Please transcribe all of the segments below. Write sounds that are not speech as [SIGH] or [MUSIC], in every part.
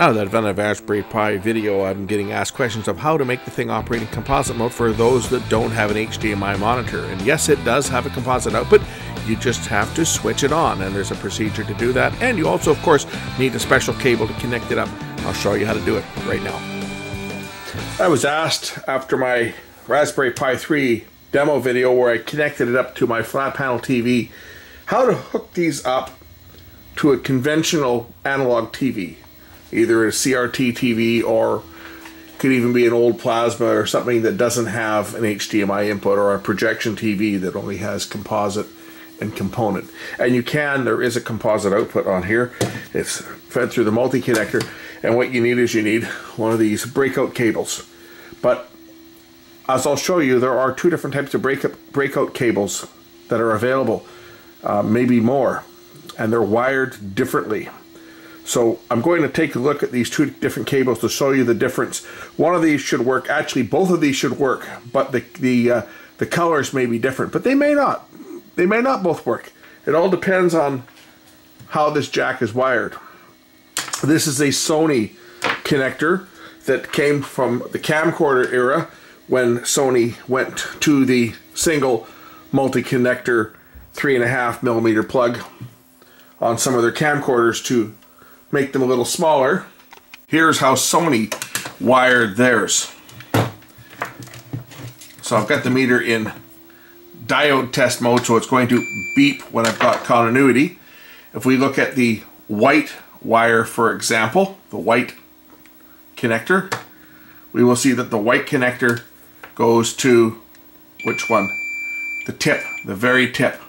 Out of that Vanna Raspberry Pi video, I'm getting asked questions of how to make the thing operate in composite mode for those that don't have an HDMI monitor. And yes, it does have a composite output, you just have to switch it on, and there's a procedure to do that. And you also, of course, need a special cable to connect it up. I'll show you how to do it right now. I was asked after my Raspberry Pi 3 demo video where I connected it up to my flat panel TV, how to hook these up to a conventional analog TV either a CRT TV or could even be an old plasma or something that doesn't have an HDMI input or a projection TV that only has composite and component. And you can, there is a composite output on here. It's fed through the multi-connector. And what you need is you need one of these breakout cables. But as I'll show you, there are two different types of breakout, breakout cables that are available, uh, maybe more. And they're wired differently. So I'm going to take a look at these two different cables to show you the difference. One of these should work. Actually, both of these should work, but the the uh, the colors may be different. But they may not. They may not both work. It all depends on how this jack is wired. This is a Sony connector that came from the camcorder era when Sony went to the single multi-connector three and a half millimeter plug on some of their camcorders to make them a little smaller. Here's how Sony wired theirs. So I've got the meter in diode test mode, so it's going to beep when I've got continuity. If we look at the white wire, for example, the white connector, we will see that the white connector goes to which one? The tip, the very tip.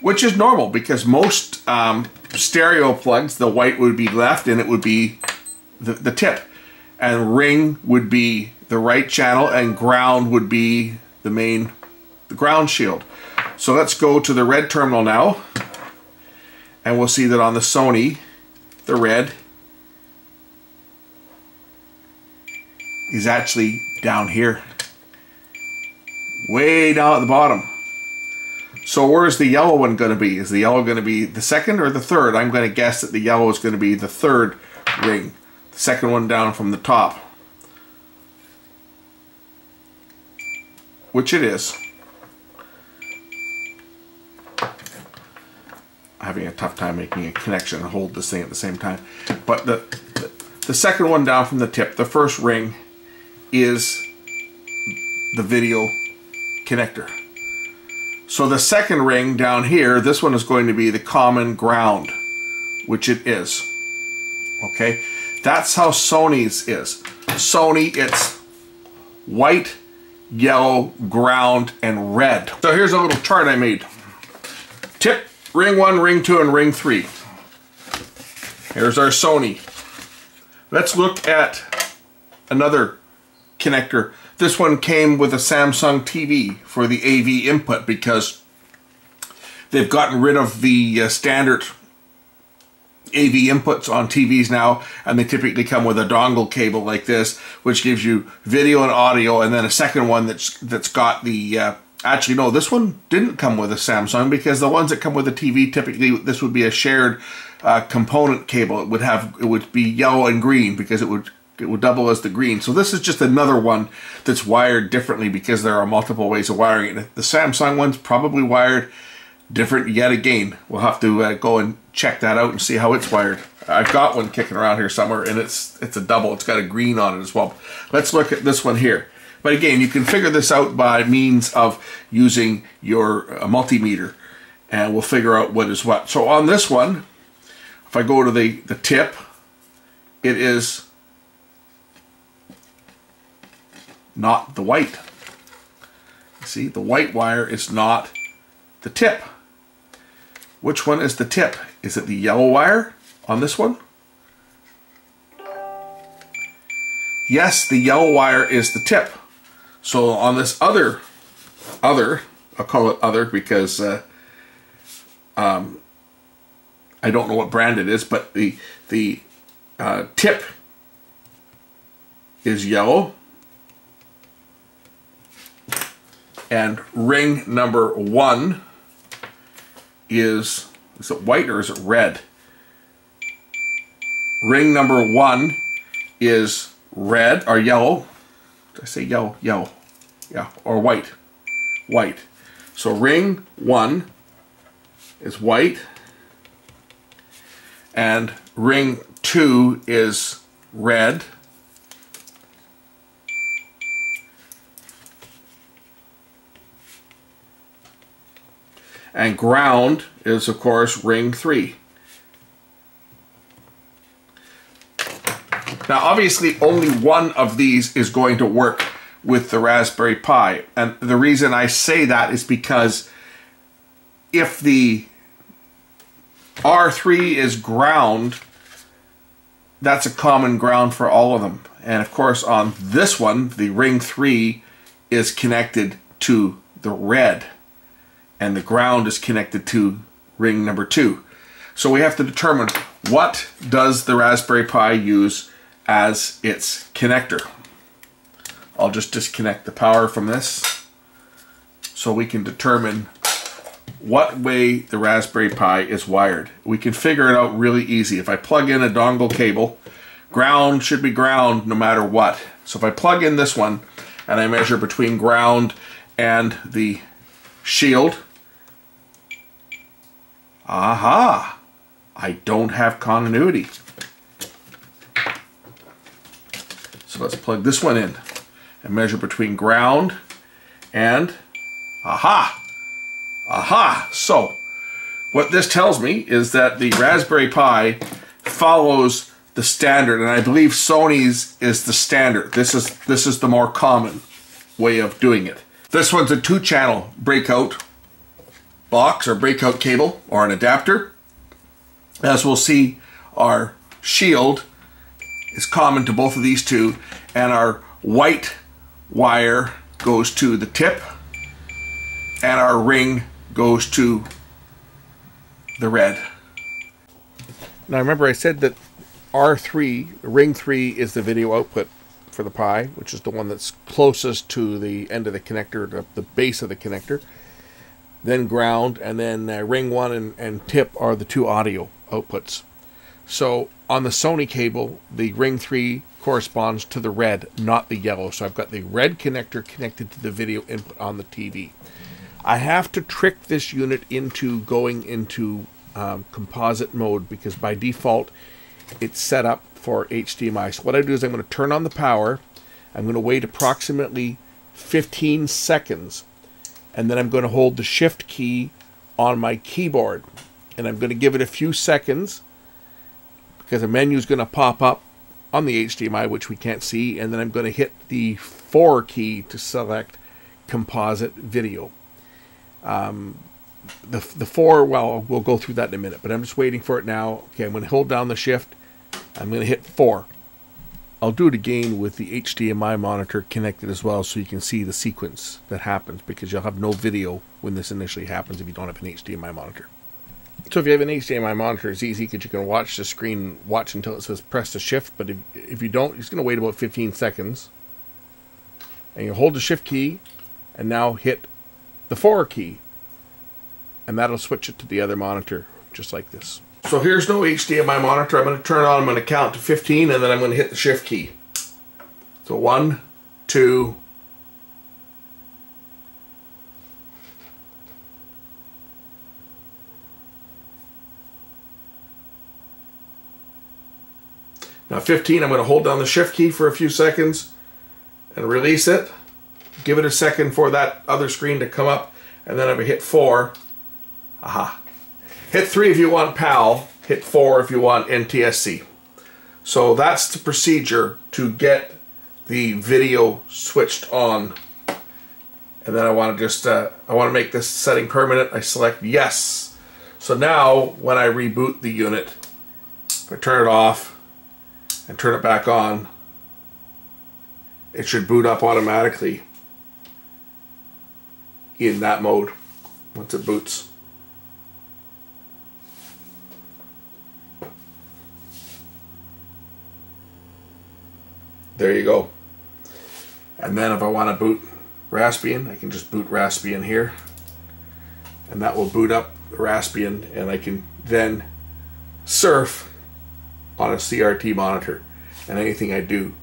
Which is normal because most um, stereo plugs, the white would be left and it would be the, the tip. And ring would be the right channel and ground would be the main, the ground shield. So let's go to the red terminal now. And we'll see that on the Sony, the red is actually down here. Way down at the bottom. So where's the yellow one going to be? Is the yellow going to be the second or the third? I'm going to guess that the yellow is going to be the third ring. The second one down from the top. Which it is. Having a tough time making a connection and hold this thing at the same time. But the, the, the second one down from the tip, the first ring, is the video connector. So the second ring down here, this one is going to be the common ground, which it is. Okay, that's how Sony's is. Sony, it's white, yellow, ground, and red. So here's a little chart I made. Tip, ring one, ring two, and ring three. Here's our Sony. Let's look at another connector this one came with a Samsung TV for the AV input because they've gotten rid of the uh, standard AV inputs on TVs now, and they typically come with a dongle cable like this, which gives you video and audio, and then a second one that's that's got the. Uh, actually, no, this one didn't come with a Samsung because the ones that come with a TV typically this would be a shared uh, component cable. It would have it would be yellow and green because it would it will double as the green. So this is just another one that's wired differently because there are multiple ways of wiring it. The Samsung one's probably wired different yet again. We'll have to uh, go and check that out and see how it's wired. I've got one kicking around here somewhere and it's it's a double. It's got a green on it as well. Let's look at this one here. But again, you can figure this out by means of using your uh, multimeter and we'll figure out what is what. So on this one, if I go to the, the tip, it is not the white. See, the white wire is not the tip. Which one is the tip? Is it the yellow wire on this one? Yes, the yellow wire is the tip. So on this other, other, I'll call it other because uh, um, I don't know what brand it is, but the, the uh, tip is yellow And ring number one is, is it white or is it red? ring number one is red or yellow. Did I say yellow? Yellow. Yeah, or white. White. So ring one is white. And ring two is red. And ground is, of course, ring three. Now, obviously, only one of these is going to work with the Raspberry Pi. And the reason I say that is because if the R3 is ground, that's a common ground for all of them. And of course, on this one, the ring 3 is connected to the red, and the ground is connected to ring number 2. So we have to determine what does the Raspberry Pi use as its connector. I'll just disconnect the power from this so we can determine what way the Raspberry Pi is wired. We can figure it out really easy. If I plug in a dongle cable, ground should be ground no matter what. So if I plug in this one and I measure between ground and the shield, aha, I don't have continuity. So let's plug this one in and measure between ground and, aha, aha. So what this tells me is that the Raspberry Pi follows the standard, and I believe Sony's is the standard. This is this is the more common way of doing it. This one's a two-channel breakout box or breakout cable or an adapter. As we'll see, our shield is common to both of these two, and our white wire goes to the tip, and our ring goes to the red. Now remember I said that R3, ring 3, is the video output for the Pi, which is the one that's closest to the end of the connector, the, the base of the connector. Then ground, and then uh, ring 1 and, and tip are the two audio outputs. So on the Sony cable, the ring 3 corresponds to the red, not the yellow. So I've got the red connector connected to the video input on the TV. I have to trick this unit into going into um, composite mode because by default it's set up for HDMI. So what I do is I'm going to turn on the power. I'm going to wait approximately 15 seconds and then I'm going to hold the shift key on my keyboard and I'm going to give it a few seconds because a menu is going to pop up on the HDMI which we can't see and then I'm going to hit the 4 key to select composite video. Um, the, the 4, well, we'll go through that in a minute, but I'm just waiting for it now. Okay, I'm going to hold down the shift. I'm going to hit 4. I'll do it again with the HDMI monitor connected as well so you can see the sequence that happens because you'll have no video when this initially happens if you don't have an HDMI monitor. So if you have an HDMI monitor, it's easy because you can watch the screen, watch until it says press the shift, but if, if you don't, it's going to wait about 15 seconds. And you hold the shift key and now hit the 4 key and that'll switch it to the other monitor just like this. So here's no HDMI monitor. I'm going to turn on. I'm going to count to 15 and then I'm going to hit the shift key. So one, two, Now 15, I'm going to hold down the shift key for a few seconds and release it. Give it a second for that other screen to come up and then I'm going to hit 4 Aha. Hit 3 if you want PAL, hit 4 if you want NTSC. So that's the procedure to get the video switched on. And then I want to just, uh, I want to make this setting permanent. I select yes. So now when I reboot the unit, if I turn it off and turn it back on, it should boot up automatically in that mode once it boots. There you go. And then if I want to boot Raspbian, I can just boot Raspbian here. And that will boot up Raspbian and I can then surf on a CRT monitor. And anything I do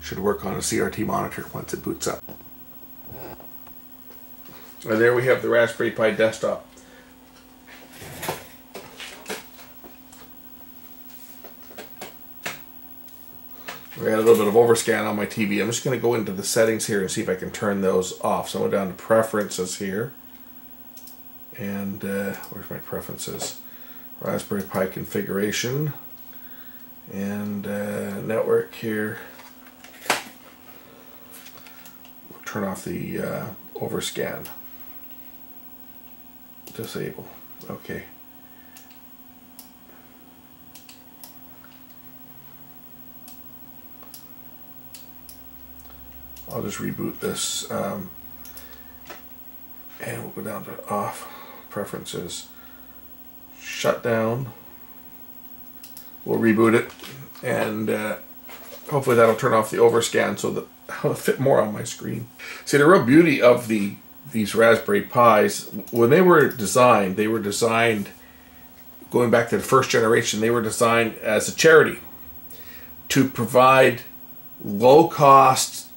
should work on a CRT monitor once it boots up. And there we have the Raspberry Pi desktop. I got a little bit of overscan on my TV. I'm just going to go into the settings here and see if I can turn those off. So I'm down to preferences here. And uh, where's my preferences? Raspberry Pi configuration. And uh, network here. We'll turn off the uh, overscan. Disable. Okay. I'll just reboot this um, and we'll go down to off preferences. Shut down. We'll reboot it and uh, hopefully that'll turn off the overscan so that [LAUGHS] I'll fit more on my screen. See the real beauty of the these Raspberry Pis when they were designed they were designed going back to the first generation they were designed as a charity to provide low cost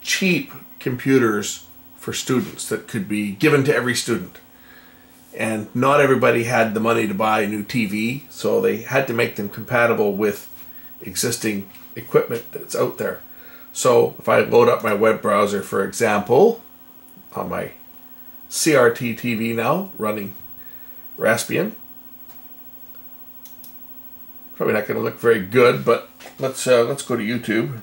cheap computers for students that could be given to every student. And not everybody had the money to buy a new TV, so they had to make them compatible with existing equipment that's out there. So if I load up my web browser, for example, on my CRT TV now, running Raspbian, probably not going to look very good, but let's uh, let's go to YouTube.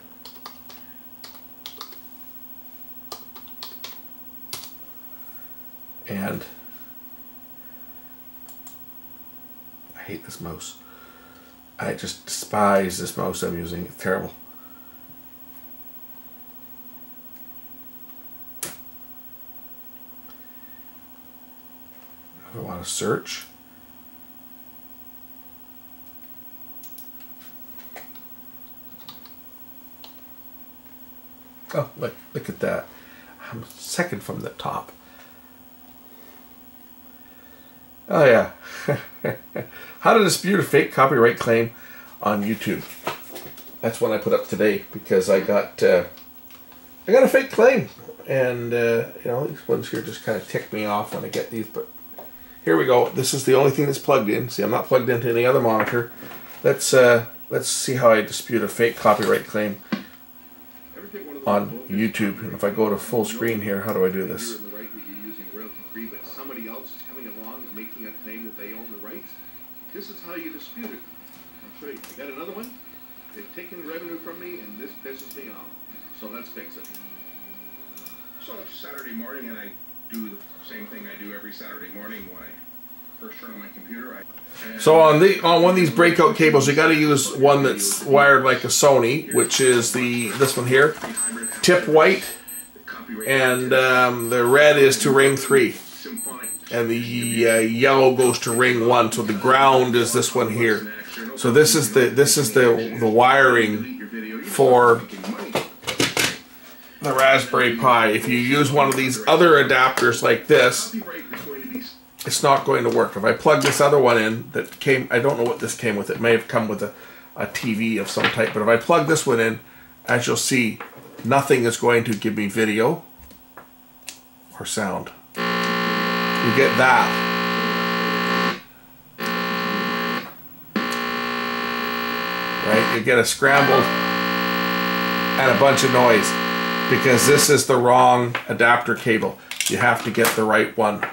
And I hate this mouse. I just despise this mouse I'm using. It's terrible. If I want to search, Oh, look, look at that. I'm second from the top. Oh yeah. [LAUGHS] How to dispute a fake copyright claim on YouTube. That's one I put up today because I got uh, I got a fake claim, and uh, you know these ones here just kind of tick me off when I get these. But here we go. This is the only thing that's plugged in. See, I'm not plugged into any other monitor. Let's uh, let's see how I dispute a fake copyright claim on YouTube. And if I go to full screen here, how do I do this? This is how you dispute it. I'll show you. I got another one. They've taken revenue from me, and this pisses me off. So let's fix it. So it's Saturday morning, and I do the same thing I do every Saturday morning when I first turn on my computer. I, so on the on one of these breakout cables, you got to use one that's wired like a Sony, which is the this one here, tip white, and um, the red is to ring three and the uh, yellow goes to ring one. So the ground is this one here. So this is the this is the the wiring for the Raspberry Pi. If you use one of these other adapters like this, it's not going to work. If I plug this other one in that came, I don't know what this came with. It may have come with a, a TV of some type. But if I plug this one in, as you'll see, nothing is going to give me video or sound you get that. Right? You get a scrambled and a bunch of noise because this is the wrong adapter cable. You have to get the right one.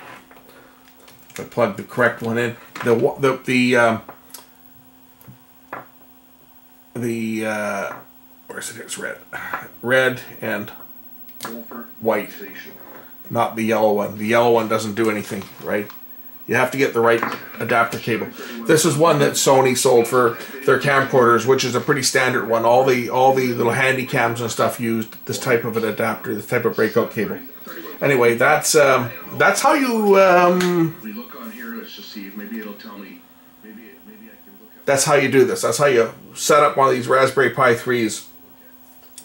If I plug the correct one in, the the the um, the uh, where's it? It's red, red and white not the yellow one. The yellow one doesn't do anything, right? You have to get the right adapter cable. This is one that Sony sold for their camcorders, which is a pretty standard one. All the all the little handy cams and stuff used this type of an adapter, this type of breakout cable. Anyway, that's um, that's how you. Um, here, let's just see. Maybe it'll tell me maybe maybe I can look up. that's how you do this. That's how you set up one of these Raspberry Pi 3s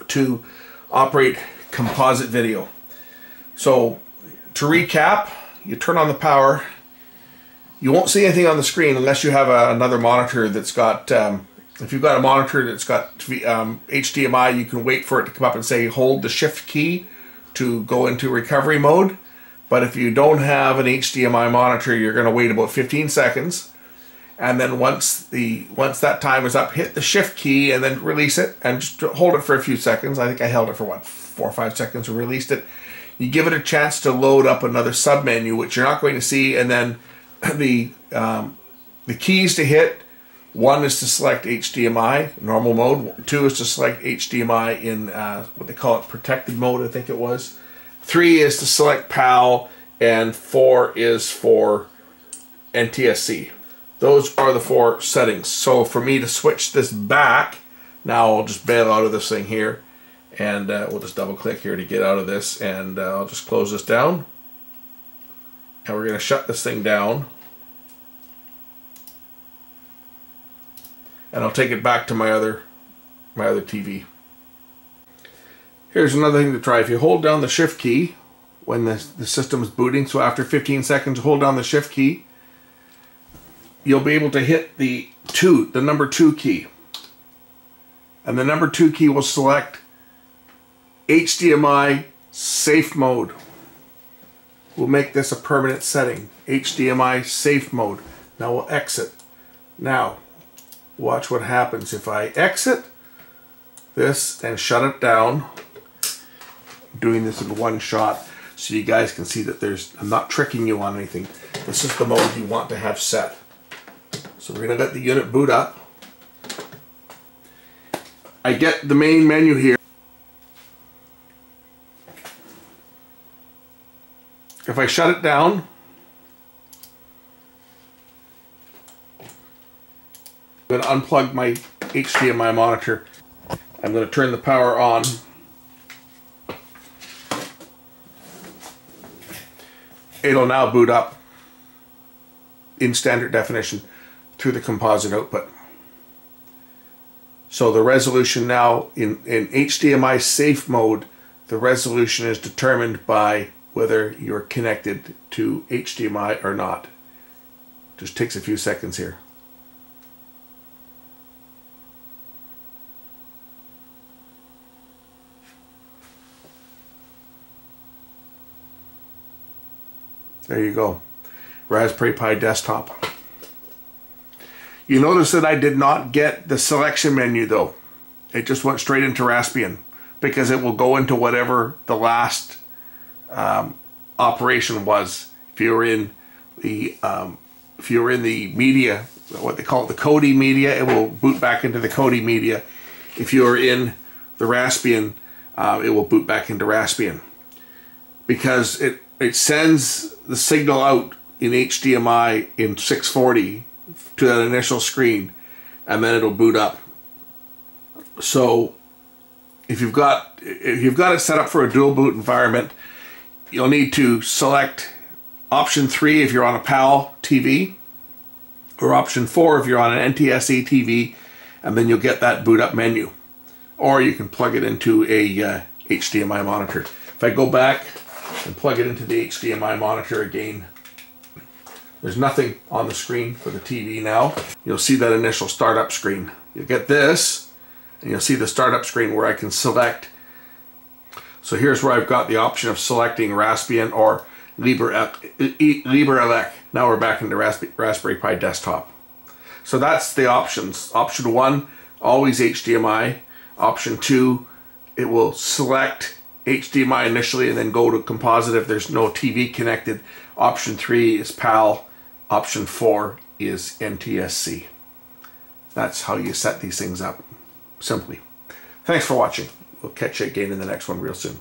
to operate composite video. So to recap, you turn on the power. You won't see anything on the screen unless you have a, another monitor that's got um, If you've got a monitor that's got um, HDMI, you can wait for it to come up and say hold the shift key to go into recovery mode. But if you don't have an HDMI monitor, you're going to wait about 15 seconds. And then once the once that time is up, hit the shift key and then release it and just hold it for a few seconds. I think I held it for what, four or five seconds and released it. You give it a chance to load up another submenu, which you're not going to see, and then [CLEARS THROAT] the um, the keys to hit one is to select HDMI, normal mode. Two is to select HDMI in uh, what they call it, protected mode, I think it was. Three is to select PAL, and four is for NTSC. Those are the four settings. So for me to switch this back, now I'll just bail out of this thing here, and uh, we'll just double click here to get out of this, and uh, I'll just close this down. And we're going to shut this thing down. and I'll take it back to my other my other TV. Here's another thing to try. If you hold down the shift key when the, the system is booting, so after 15 seconds, hold down the shift key, you'll be able to hit the two, the number two key. And the number two key will select HDMI safe mode. We'll make this a permanent setting. HDMI safe mode. Now we'll exit. Now, watch what happens if I exit this and shut it down doing this in one shot so you guys can see that there's I'm not tricking you on anything this is the mode you want to have set so we're gonna let the unit boot up I get the main menu here if I shut it down I'm going to unplug my HDMI monitor. I'm going to turn the power on. It'll now boot up in standard definition through the composite output. So the resolution now in, in HDMI safe mode, the resolution is determined by whether you're connected to HDMI or not. Just takes a few seconds here. There you go. Raspberry Pi desktop. You notice that I did not get the selection menu though. It just went straight into Raspbian because it will go into whatever the last um, operation was. If you were in the um, if you were in the media, what they call it, the Kodi media, it will boot back into the Kodi media. If you are in the Raspbian, uh, it will boot back into Raspbian because it it sends the signal out in HDMI in 640 to that initial screen and then it'll boot up. So if you've got if you've got it set up for a dual boot environment, you'll need to select option 3 if you're on a PAL TV or option 4 if you're on an NTSC TV and then you'll get that boot up menu. Or you can plug it into a uh, HDMI monitor. If I go back and plug it into the HDMI monitor again. There's nothing on the screen for the TV now. You'll see that initial startup screen. You'll get this, and you'll see the startup screen where I can select. So here's where I've got the option of selecting Raspbian or LibreELEC. Now we're back into Raspberry Pi desktop. So that's the options. Option one, always HDMI. Option two, it will select HDMI initially and then go to composite if there's no TV connected. Option 3 is PAL. Option 4 is NTSC. That's how you set these things up, simply. Thanks for watching. We'll catch you again in the next one real soon.